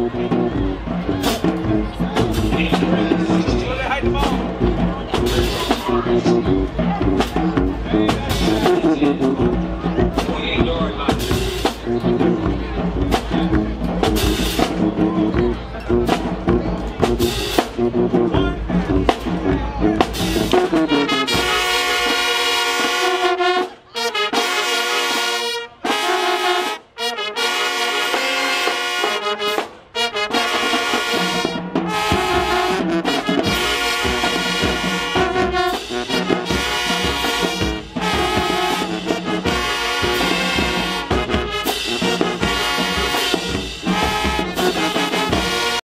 Mm-hmm.